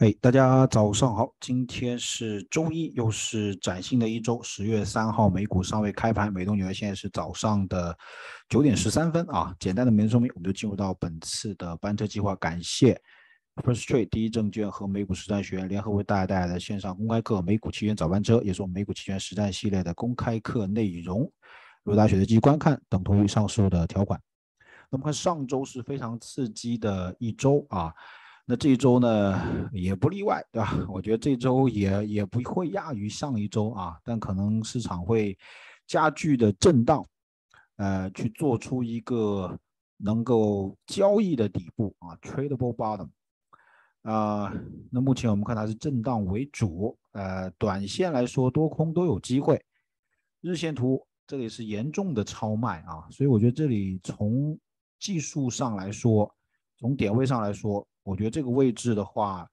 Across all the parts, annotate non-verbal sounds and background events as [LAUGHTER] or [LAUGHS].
哎，大家早上好，今天是周一，又是崭新的一周。十月三号，美股尚未开盘，美东纽约现在是早上的九点十三分啊。简单的名字说明，我们就进入到本次的班车计划。感谢 First Trade 第一证券和美股实战学院联合为大家带来的线上公开课《美股期权早班车》，也是我们美股期权实战系列的公开课内容。如果大家选择继续观看，等同于上述的条款。那么看上周是非常刺激的一周啊。那这一周呢也不例外，对吧？我觉得这周也也不会亚于上一周啊，但可能市场会加剧的震荡，呃，去做出一个能够交易的底部啊，tradable bottom 啊。那目前我们看它是震荡为主，呃，短线来说多空都有机会。日线图这里是严重的超卖啊，所以我觉得这里从技术上来说，从点位上来说。我觉得这个位置的话，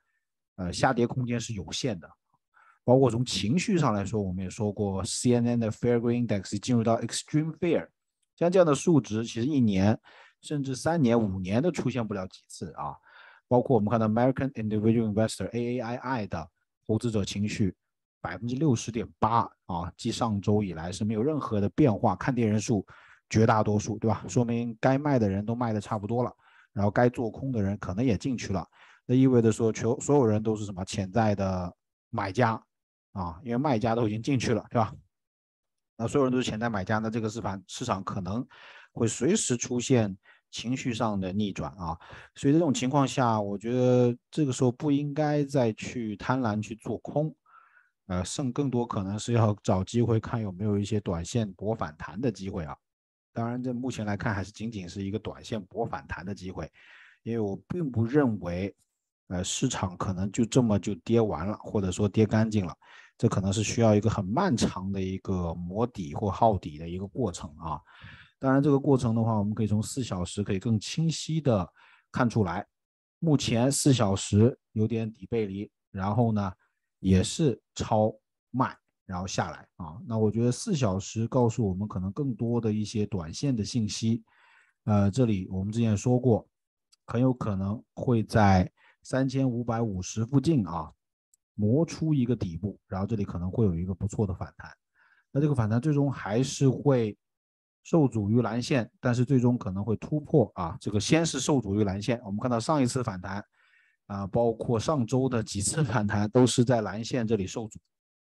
呃，下跌空间是有限的。包括从情绪上来说，我们也说过，CNN 的 Fair Green Index 进入到 Extreme Fear，像这样的数值，其实一年甚至三年、五年都出现不了几次啊。包括我们看到 American Individual Investor AAII 的投资者情绪百分之六十点八啊，继上周以来是没有任何的变化，看跌人数绝大多数，对吧？说明该卖的人都卖的差不多了。然后该做空的人可能也进去了，那意味着说，全所有人都是什么潜在的买家啊？因为卖家都已经进去了，对吧？那所有人都是潜在买家，那这个市盘市场可能会随时出现情绪上的逆转啊。所以这种情况下，我觉得这个时候不应该再去贪婪去做空，呃，剩更多可能是要找机会看有没有一些短线博反弹的机会啊。当然，这目前来看还是仅仅是一个短线博反弹的机会，因为我并不认为，呃，市场可能就这么就跌完了，或者说跌干净了，这可能是需要一个很漫长的一个磨底或耗底的一个过程啊。当然，这个过程的话，我们可以从四小时可以更清晰的看出来，目前四小时有点底背离，然后呢，也是超卖。然后下来啊，那我觉得四小时告诉我们可能更多的一些短线的信息，呃，这里我们之前说过，很有可能会在三千五百五十附近啊磨出一个底部，然后这里可能会有一个不错的反弹，那这个反弹最终还是会受阻于蓝线，但是最终可能会突破啊，这个先是受阻于蓝线，我们看到上一次反弹啊，包括上周的几次 [LAUGHS] 反弹都是在蓝线这里受阻。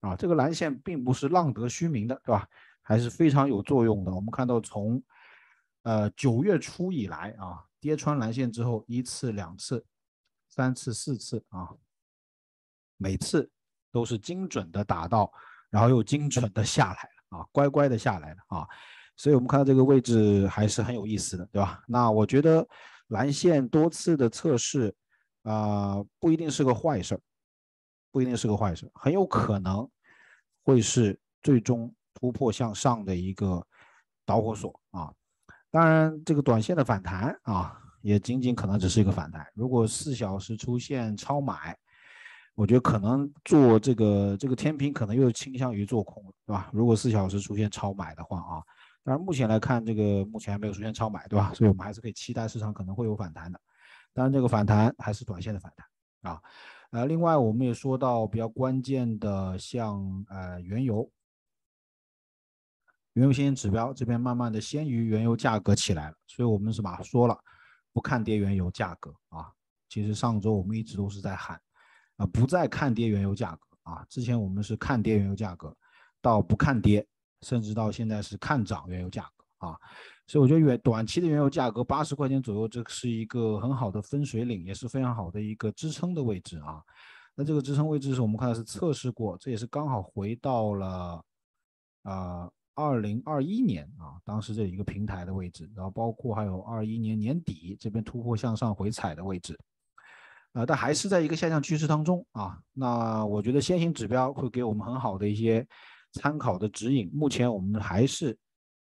啊，这个蓝线并不是浪得虚名的，对吧？还是非常有作用的。我们看到从呃九月初以来啊，跌穿蓝线之后，一次、两次、三次、四次啊，每次都是精准的打到，然后又精准的下来了啊，乖乖的下来了啊。所以我们看到这个位置还是很有意思的，对吧？那我觉得蓝线多次的测试啊，不一定是个坏事儿。不一定是个坏事，很有可能会是最终突破向上的一个导火索啊！当然，这个短线的反弹啊，也仅仅可能只是一个反弹。如果四小时出现超买，我觉得可能做这个这个天平可能又倾向于做空，对吧？如果四小时出现超买的话啊，当然目前来看，这个目前还没有出现超买，对吧？所以我们还是可以期待市场可能会有反弹的。当然，这个反弹还是短线的反弹啊。呃，另外我们也说到比较关键的，像呃原油，原油先行指标这边慢慢的先于原油价格起来了，所以我们是吧说了不看跌原油价格啊。其实上周我们一直都是在喊啊，不再看跌原油价格啊。之前我们是看跌原油价格，到不看跌，甚至到现在是看涨原油价格啊。所以我觉得原短期的原油价格八十块钱左右，这是一个很好的分水岭，也是非常好的一个支撑的位置啊。那这个支撑位置是我们看到是测试过，这也是刚好回到了啊二零二一年啊当时这一个平台的位置，然后包括还有二一年年底这边突破向上回踩的位置，啊，但还是在一个下降趋势当中啊。那我觉得先行指标会给我们很好的一些参考的指引。目前我们还是。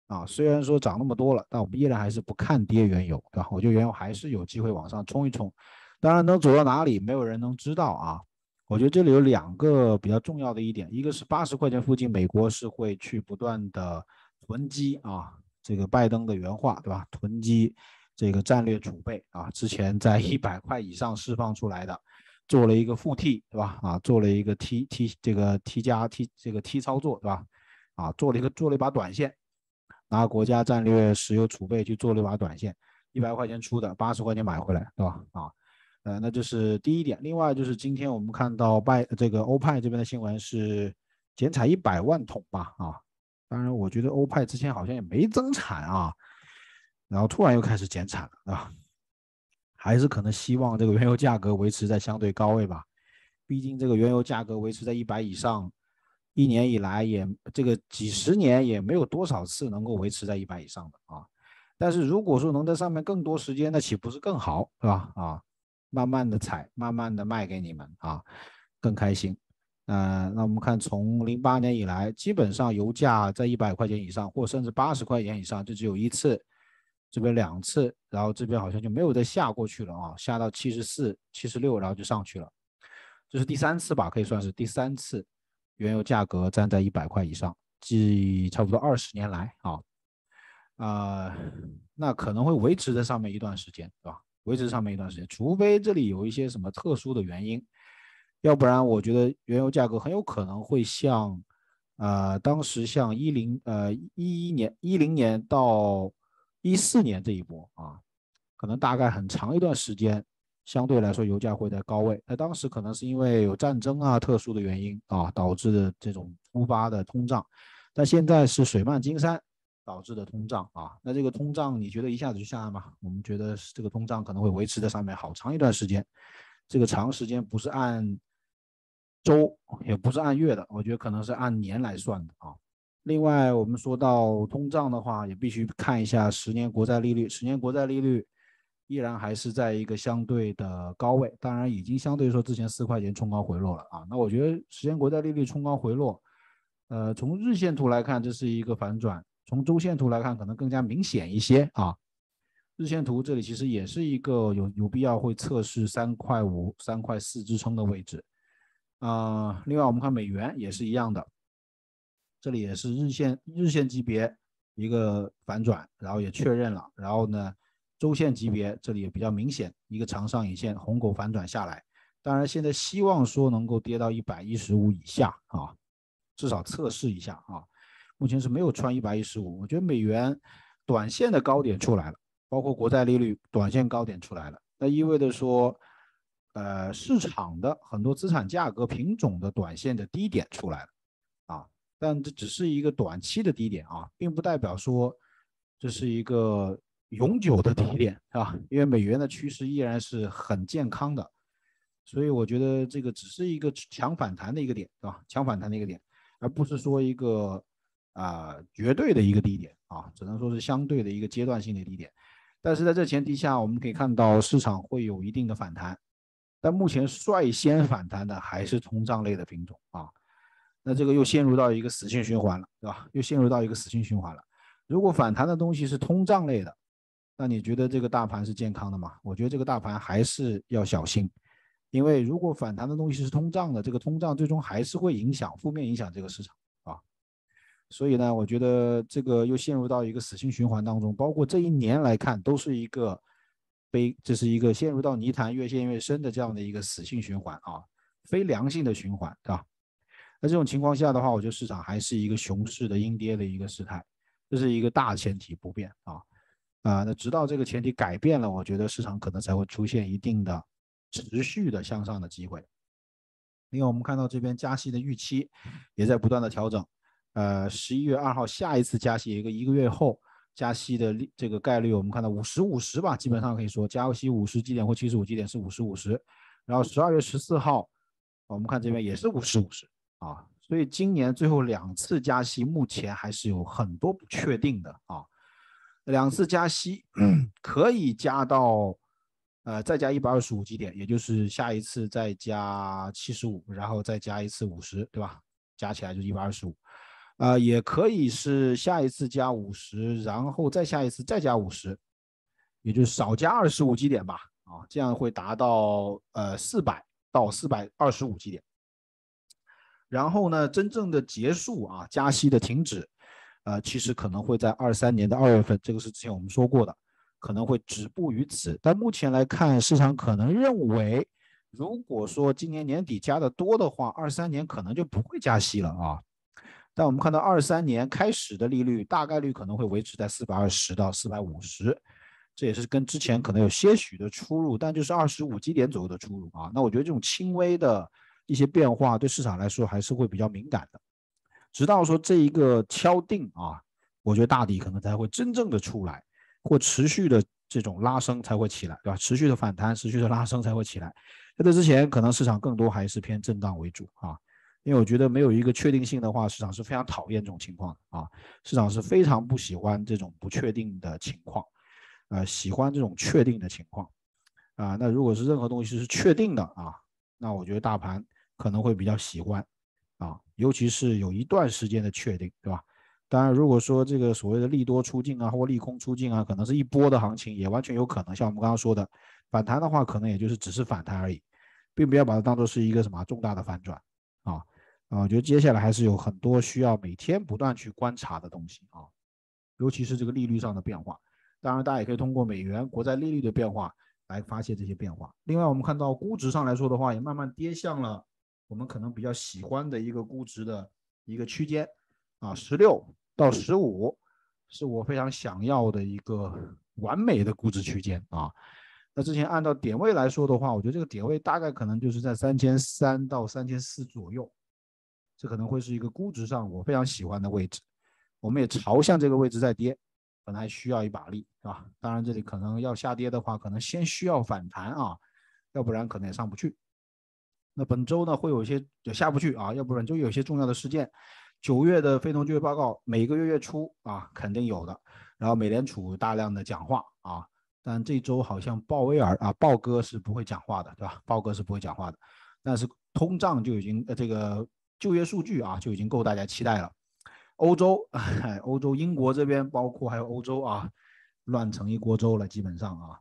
啊，虽然说涨那么多了，但我们依然还是不看跌原油，对吧？我觉得原油还是有机会往上冲一冲，当然能走到哪里，没有人能知道啊。我觉得这里有两个比较重要的一点，一个是八十块钱附近，美国是会去不断的囤积啊，这个拜登的原话，对吧？囤积这个战略储备啊，之前在一百块以上释放出来的，做了一个负 T，对吧？啊，做了一个 T T 这个 T 加 T 这个 T 操作，对吧？啊，做了一个做了一把短线，拿国家战略石油储备去做了一把短线，一百块钱出的，八十块钱买回来，对吧？啊，呃，那这是第一点。另外就是今天我们看到拜这个欧派这边的新闻是减产一百万桶吧？啊，当然我觉得欧派之前好像也没增产啊。然后突然又开始减产了，对吧？还是可能希望这个原油价格维持在相对高位吧。毕竟这个原油价格维持在一百以上，一年以来也这个几十年也没有多少次能够维持在一百以上的啊。但是如果说能在上面更多时间，那岂不是更好，是吧？啊，慢慢的采，慢慢的卖给你们啊，更开心。嗯，那我们看从零八年以来，基本上油价在一百块钱以上，或甚至八十块钱以上，就只有一次。这边两次，然后这边好像就没有再下过去了啊，下到七十四、七十六，然后就上去了。这是第三次吧，可以算是第三次，原油价格站在一百块以上，即差不多二十年来啊，啊，那可能会维持在上面一段时间，对吧？维持上面一段时间，除非这里有一些什么特殊的原因，要不然我觉得原油价格很有可能会像，呃，当时像一零呃一一年、一零年到。一四年这一波啊，可能大概很长一段时间，相对来说油价会在高位。那当时可能是因为有战争啊、特殊的原因啊导致的这种突发的通胀，但现在是水漫金山导致的通胀啊。那这个通胀你觉得一下子就下来吗？我们觉得这个通胀可能会维持在上面好长一段时间。这个长时间不是按周，也不是按月的，我觉得可能是按年来算的啊。另外，我们说到通胀的话，也必须看一下十年国债利率。十年国债利率依然还是在一个相对的高位，当然已经相对说之前四块钱冲高回落了啊。那我觉得时间国债利率冲高回落，呃，从日线图来看，这是一个反转；从周线图来看，可能更加明显一些啊。日线图这里其实也是一个有有必要会测试三块五、三块四支撑的位置啊。另外，我们看美元也是一样的。这里也是日线日线级别一个反转，然后也确认了，然后呢，周线级别这里也比较明显一个长上影线红狗反转下来，当然现在希望说能够跌到一百一十五以下啊，至少测试一下啊，目前是没有穿一百一十五，我觉得美元短线的高点出来了，包括国债利率短线高点出来了，那意味着说，呃，市场的很多资产价格品种的短线的低点出来了啊。但这只是一个短期的低点啊，并不代表说这是一个永久的低点，是吧？因为美元的趋势依然是很健康的，所以我觉得这个只是一个强反弹的一个点，是吧？强反弹的一个点，而不是说一个啊绝对的一个低点啊，只能说是相对的一个阶段性的低点。但是在这前提下，我们可以看到市场会有一定的反弹，但目前率先反弹的还是通胀类的品种啊。那这个又陷入到一个死性循环了，对吧？又陷入到一个死性循环了。如果反弹的东西是通胀类的，那你觉得这个大盘是健康的吗？我觉得这个大盘还是要小心，因为如果反弹的东西是通胀的，这个通胀最终还是会影响负面影响这个市场啊。所以呢，我觉得这个又陷入到一个死性循环当中，包括这一年来看，都是一个悲，这是一个陷入到泥潭越陷越深的这样的一个死性循环啊，非良性的循环，对吧？那这种情况下的话，我觉得市场还是一个熊市的阴跌的一个事态，这是一个大前提不变啊啊，那直到这个前提改变了，我觉得市场可能才会出现一定的持续的向上的机会。另外，我们看到这边加息的预期也在不断的调整，呃，十一月二号下一次加息一个一个月后加息的这个概率，我们看到五十五十吧，基本上可以说加息五十基点或七十五基点是五十五十，然后十二月十四号我们看这边也是五十五十。啊，所以今年最后两次加息，目前还是有很多不确定的啊。两次加息可以加到，呃，再加一百二十五基点，也就是下一次再加七十五，然后再加一次五十，对吧？加起来就一百二十五。啊，也可以是下一次加五十，然后再下一次再加五十，也就是少加二十五基点吧。啊，这样会达到呃四百到四百二十五基点。然后呢，真正的结束啊，加息的停止，呃，其实可能会在二三年的二月份，这个是之前我们说过的，可能会止步于此。但目前来看，市场可能认为，如果说今年年底加的多的话，二三年可能就不会加息了啊。但我们看到二三年开始的利率大概率可能会维持在四百二十到四百五十，这也是跟之前可能有些许的出入，但就是二十五基点左右的出入啊。那我觉得这种轻微的一些变化对市场来说还是会比较敏感的，直到说这一个敲定啊，我觉得大底可能才会真正的出来，或持续的这种拉升才会起来，对吧？持续的反弹，持续的拉升才会起来。在这之前，可能市场更多还是偏震荡为主啊。因为我觉得没有一个确定性的话，市场是非常讨厌这种情况的啊，市场是非常不喜欢这种不确定的情况，呃，喜欢这种确定的情况，啊，那如果是任何东西是确定的啊，那我觉得大盘可能会比较喜欢，啊，尤其是有一段时间的确定，对吧？当然，如果说这个所谓的利多出尽啊，或利空出尽啊，可能是一波的行情，也完全有可能。像我们刚刚说的，反弹的话，可能也就是只是反弹而已，并不要把它当做是一个什么重大的反转啊。啊，我觉得接下来还是有很多需要每天不断去观察的东西啊，尤其是这个利率上的变化。当然，大家也可以通过美元国债利率的变化来发现这些变化。另外，我们看到估值上来说的话，也慢慢跌向了我们可能比较喜欢的一个估值的一个区间啊，十六到十五是我非常想要的一个完美的估值区间啊。那之前按照点位来说的话，我觉得这个点位大概可能就是在三千三到三千四左右。这可能会是一个估值上我非常喜欢的位置，我们也朝向这个位置在跌，可能还需要一把力，是吧？当然这里可能要下跌的话，可能先需要反弹啊，要不然可能也上不去。那本周呢会有一些就下不去啊，要不然就有些重要的事件，九月的非农就业报告每个月月初啊肯定有的，然后美联储大量的讲话啊，但这周好像鲍威尔啊鲍哥是不会讲话的，对吧？鲍哥是不会讲话的，但是通胀就已经呃这个。就业数据啊，就已经够大家期待了。欧洲，[LAUGHS] 欧洲英国这边，包括还有欧洲啊，乱成一锅粥了，基本上啊，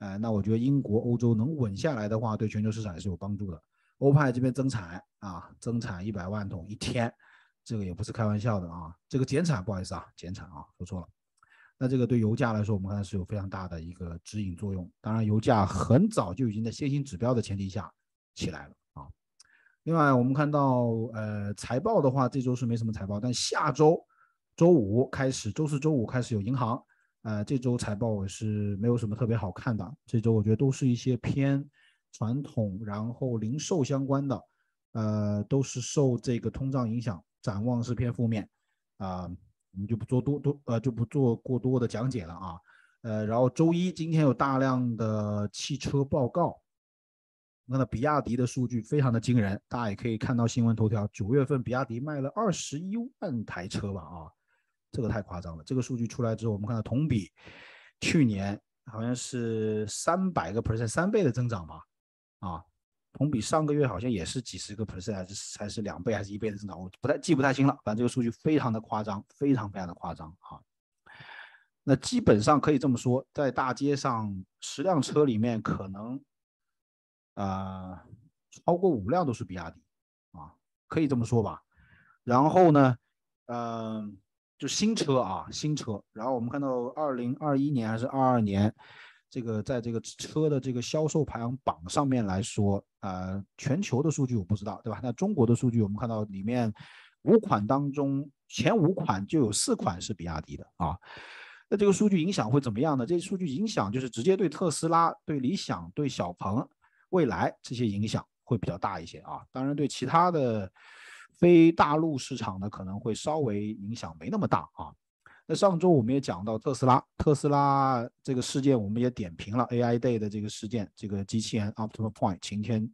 呃，那我觉得英国、欧洲能稳下来的话，对全球市场也是有帮助的。欧派这边增产啊，增产一百万桶一天，这个也不是开玩笑的啊。这个减产，不好意思啊，减产啊，说错了。那这个对油价来说，我们看是有非常大的一个指引作用。当然，油价很早就已经在先行指标的前提下起来了啊。另外，我们看到，呃，财报的话，这周是没什么财报，但下周周五开始，周四周五开始有银行，呃，这周财报我是没有什么特别好看的。这周我觉得都是一些偏传统，然后零售相关的，呃，都是受这个通胀影响，展望是偏负面，啊，我们就不做多多，呃，就不做过多的讲解了啊，呃，然后周一今天有大量的汽车报告。看到比亚迪的数据非常的惊人，大家也可以看到新闻头条，九月份比亚迪卖了二十一万台车吧？啊，这个太夸张了。这个数据出来之后，我们看到同比去年好像是三百个 percent 三倍的增长吧？啊，同比上个月好像也是几十个 percent 还是还是两倍还是一倍的增长，我不太记不太清了。反正这个数据非常的夸张，非常非常的夸张啊。那基本上可以这么说，在大街上十辆车里面可能。啊，超过五辆都是比亚迪，啊，可以这么说吧。然后呢，嗯，就新车啊，新车。然后我们看到二零二一年还是二二年，这个在这个车的这个销售排行榜上面来说，呃，全球的数据我不知道，对吧？那中国的数据我们看到里面五款当中前五款就有四款是比亚迪的啊。那这个数据影响会怎么样呢？这些数据影响就是直接对特斯拉、对理想、对小鹏。未来这些影响会比较大一些啊，当然对其他的非大陆市场呢，可能会稍微影响没那么大啊。那上周我们也讲到特斯拉，特斯拉这个事件我们也点评了 AI Day 的这个事件，这个机器人 Optimal Point 擎天，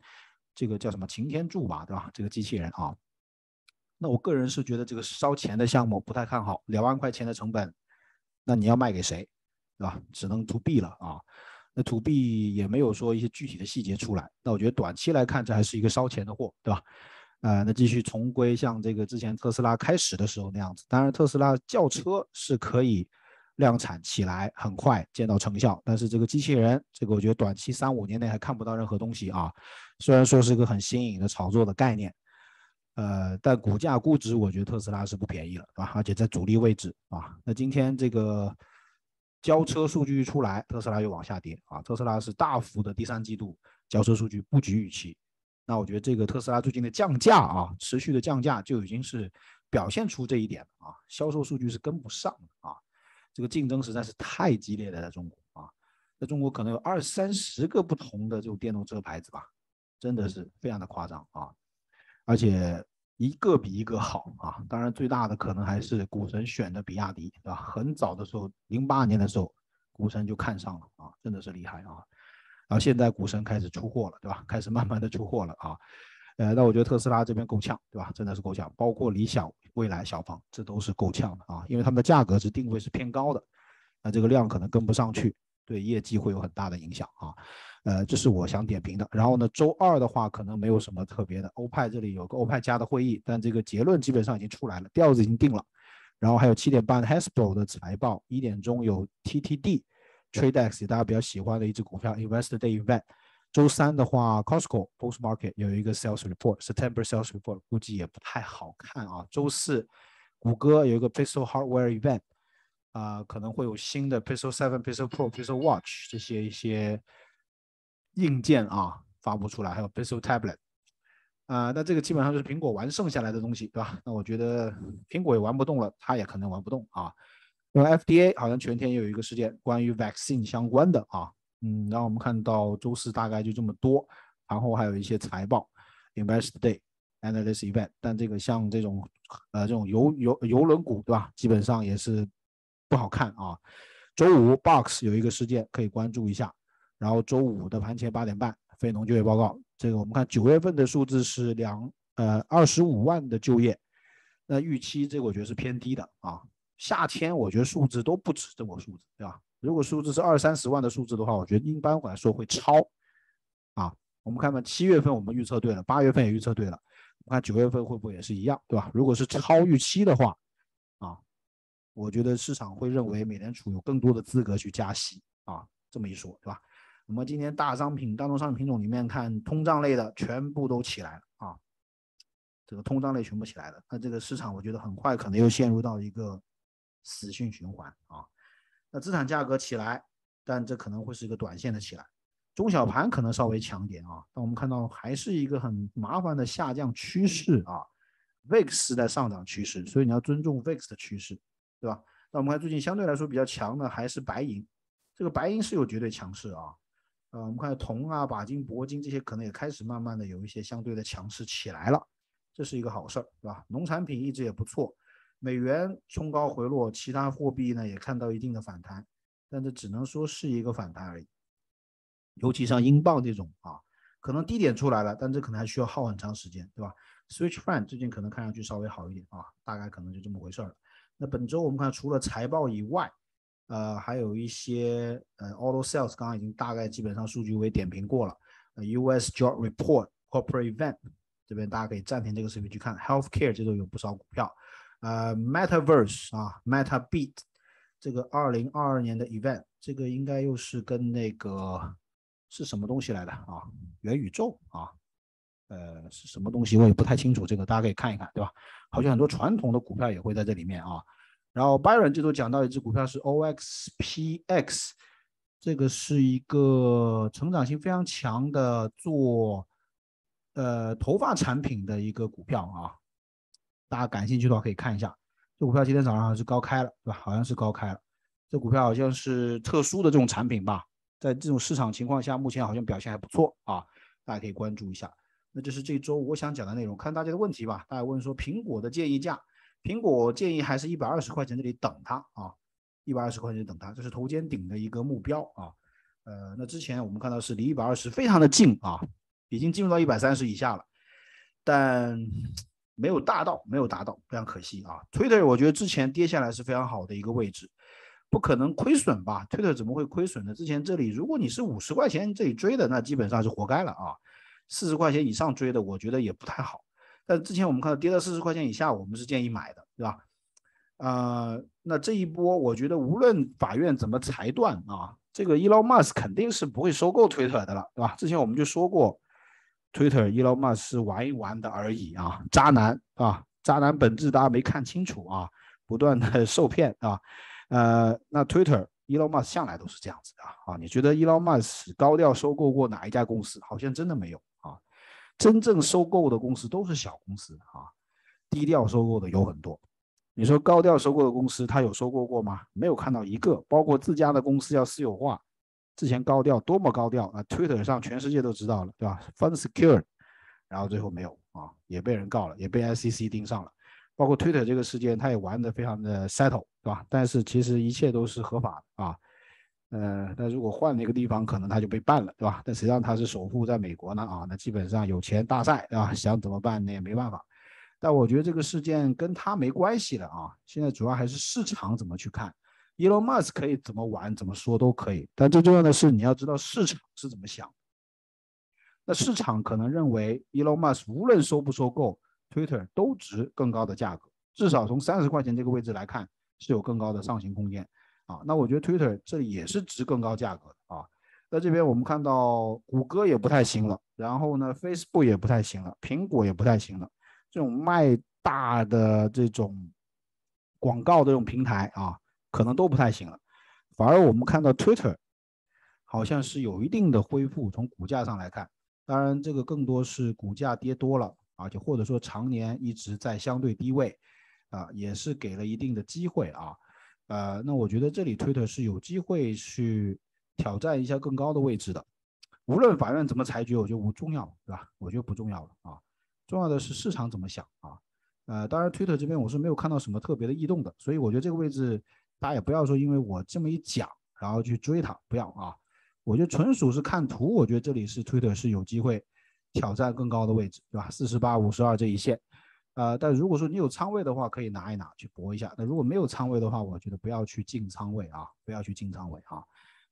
这个叫什么擎天柱吧，对吧？这个机器人啊，那我个人是觉得这个烧钱的项目不太看好，两万块钱的成本，那你要卖给谁，对吧？只能 to B 了啊。那 to B 也没有说一些具体的细节出来，那我觉得短期来看，这还是一个烧钱的货，对吧？呃，那继续重归像这个之前特斯拉开始的时候那样子。当然，特斯拉轿车是可以量产起来，很快见到成效，但是这个机器人，这个我觉得短期三五年内还看不到任何东西啊。虽然说是个很新颖的炒作的概念，呃，但股价估值我觉得特斯拉是不便宜了，啊？而且在主力位置啊。那今天这个。交车数据一出来，特斯拉又往下跌啊，特斯拉是大幅的第三季度交车数据不及预期。那我觉得这个特斯拉最近的降价啊，持续的降价就已经是表现出这一点了啊，销售数据是跟不上的啊，这个竞争实在是太激烈了，在中国啊，在中国可能有二三十个不同的这种电动车牌子吧，真的是非常的夸张啊，而且。一个比一个好啊！当然，最大的可能还是股神选的比亚迪，对吧？很早的时候，零八年的时候，股神就看上了啊，真的是厉害啊！然后现在股神开始出货了，对吧？开始慢慢的出货了啊！呃，那我觉得特斯拉这边够呛，对吧？真的是够呛，包括理想、蔚来、小鹏，这都是够呛的啊！因为他们的价格是定位是偏高的，那这个量可能跟不上去，对业绩会有很大的影响啊！呃，这是我想点评的。然后呢，周二的话可能没有什么特别的。欧派这里有个欧派加的会议，但这个结论基本上已经出来了，调子已经定了。然后还有七点半 Hasbro 的财报，一点钟有 TTD Tradex 大家比较喜欢的一只股票 Investor Day Event。周三的话，Costco Post Market 有一个 Sales Report，September Sales Report 估计也不太好看啊。周四，谷歌有一个 Pixel Hardware Event，啊，可能会有新的 Pixel Seven、Pixel Pro、Pixel Watch 这些一些。硬件啊发布出来，还有 Pixel Tablet，啊，那这个基本上就是苹果玩剩下来的东西，对吧？那我觉得苹果也玩不动了，它也可能玩不动啊。FDA 好像全天有一个事件关于 vaccine 相关的啊，嗯，然后我们看到周四大概就这么多，然后还有一些财报，Investor Day Analyst Event，但这个像这种呃这种游游游轮股，对吧？基本上也是不好看啊。周五 Box 有一个事件可以关注一下。然后周五的盘前八点半，非农就业报告，这个我们看九月份的数字是两呃二十五万的就业，那预期这个我觉得是偏低的啊。夏天我觉得数字都不止这个数字，对吧？如果数字是二三十万的数字的话，我觉得一般来说会超啊。我们看看七月份我们预测对了，八月份也预测对了，我看九月份会不会也是一样，对吧？如果是超预期的话啊，我觉得市场会认为美联储有更多的资格去加息啊，这么一说，对吧？我们今天大商品、大宗商品品种里面看，通胀类的全部都起来了啊！这个通胀类全部起来了，那这个市场我觉得很快可能又陷入到一个死循循环啊！那资产价格起来，但这可能会是一个短线的起来，中小盘可能稍微强点啊，但我们看到还是一个很麻烦的下降趋势啊，VIX 在上涨趋势，所以你要尊重 VIX 的趋势，对吧？那我们看最近相对来说比较强的还是白银，这个白银是有绝对强势啊。呃，我们看铜啊、钯金、铂金这些可能也开始慢慢的有一些相对的强势起来了，这是一个好事儿，对吧？农产品一直也不错，美元冲高回落，其他货币呢也看到一定的反弹，但这只能说是一个反弹而已。尤其像英镑这种啊，可能低点出来了，但这可能还需要耗很长时间，对吧？Switch Fund 最近可能看上去稍微好一点啊，大概可能就这么回事儿了。那本周我们看除了财报以外，呃，还有一些呃，auto sales 刚刚已经大概基本上数据我也点评过了。，US Job Report Corporate Event 这边大家可以暂停这个视频去看。Healthcare 这都有不少股票。呃，Metaverse 啊，Meta Beat 这个二零二二年的 event，这个应该又是跟那个是什么东西来的啊？元宇宙啊？呃，是什么东西我也不太清楚，这个大家可以看一看，对吧？好像很多传统的股票也会在这里面啊。然后 Byron 这周讲到一只股票是 OXPX，这个是一个成长性非常强的做呃头发产品的一个股票啊，大家感兴趣的话可以看一下。这股票今天早上是高开了，对吧？好像是高开了。这股票好像是特殊的这种产品吧，在这种市场情况下，目前好像表现还不错啊，大家可以关注一下。那这是这周我想讲的内容，看大家的问题吧。大家问说苹果的建议价。苹果建议还是一百二十块钱这里等它啊，一百二十块钱等它，这是头肩顶的一个目标啊。呃，那之前我们看到是离一百二十非常的近啊，已经进入到一百三十以下了，但没有达到，没有达到，非常可惜啊。Twitter 我觉得之前跌下来是非常好的一个位置，不可能亏损吧？Twitter 怎么会亏损呢？之前这里如果你是五十块钱这里追的，那基本上是活该了啊。四十块钱以上追的，我觉得也不太好。但之前我们看到跌到四十块钱以下，我们是建议买的，对吧？呃，那这一波我觉得无论法院怎么裁断啊，这个 Elon Musk 肯定是不会收购 Twitter 的了，对吧？之前我们就说过，Twitter Elon Musk 玩一玩的而已啊，渣男啊，渣男本质大家没看清楚啊，不断的 [LAUGHS] 受骗啊，呃，那 Twitter，Elon Musk 向来都是这样子的啊。你觉得 Elon Musk 高调收购过哪一家公司？好像真的没有啊。真正收购的公司都是小公司啊，低调收购的有很多。你说高调收购的公司，他有收购过吗？没有看到一个。包括自家的公司要私有化，之前高调多么高调啊，Twitter 上全世界都知道了，对吧？Fund secure，然后最后没有啊，也被人告了，也被 SEC 盯上了。包括 Twitter 这个事件，他也玩的非常的 settle，对吧？但是其实一切都是合法的啊。呃，那如果换了一个地方，可能他就被办了，对吧？但实际上他是首富在美国呢啊，那基本上有钱大赛，对吧？想怎么办那也没办法。但我觉得这个事件跟他没关系了啊！现在主要还是市场怎么去看，Elon Musk 可以怎么玩怎么说都可以，但最重要的是你要知道市场是怎么想。那市场可能认为 Elon Musk 无论收不收购 Twitter 都值更高的价格，至少从三十块钱这个位置来看是有更高的上行空间啊。那我觉得 Twitter 这里也是值更高价格的啊。那这边我们看到谷歌也不太行了，然后呢 Facebook 也不太行了，苹果也不太行了。这种卖大的这种广告的这种平台啊，可能都不太行了。反而我们看到 Twitter 好像是有一定的恢复，从股价上来看，当然这个更多是股价跌多了，而且或者说常年一直在相对低位，啊，也是给了一定的机会啊。呃，那我觉得这里 Twitter 是有机会去挑战一下更高的位置的。无论法院怎么裁决，我觉得不重要，对吧？我觉得不重要了啊。重要的是市场怎么想啊？呃，当然，Twitter 这边我是没有看到什么特别的异动的，所以我觉得这个位置大家也不要说因为我这么一讲，然后去追它，不要啊。我觉得纯属是看图，我觉得这里是 Twitter 是有机会挑战更高的位置，对吧？四十八、五十二这一线，呃，但如果说你有仓位的话，可以拿一拿去搏一下。那如果没有仓位的话，我觉得不要去进仓位啊，不要去进仓位啊。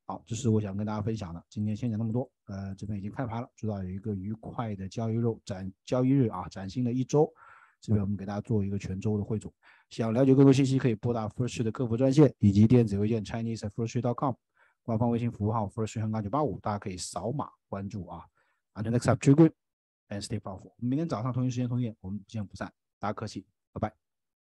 好，这是我想跟大家分享的。今天先讲那么多。呃，这边已经开盘了，祝大家有一个愉快的交易日，展交易日啊，崭新的一周。这边我们给大家做一个全周的汇总。想了解更多信息，可以拨打 First 的客服专线以及电子邮件 Chinese@first.com，官方微信服务号 First 香港九八五，大家可以扫码关注啊。Until next time, be good and stay powerful。明天早上同一时间同一点，我们不见不散。大家客气，拜拜。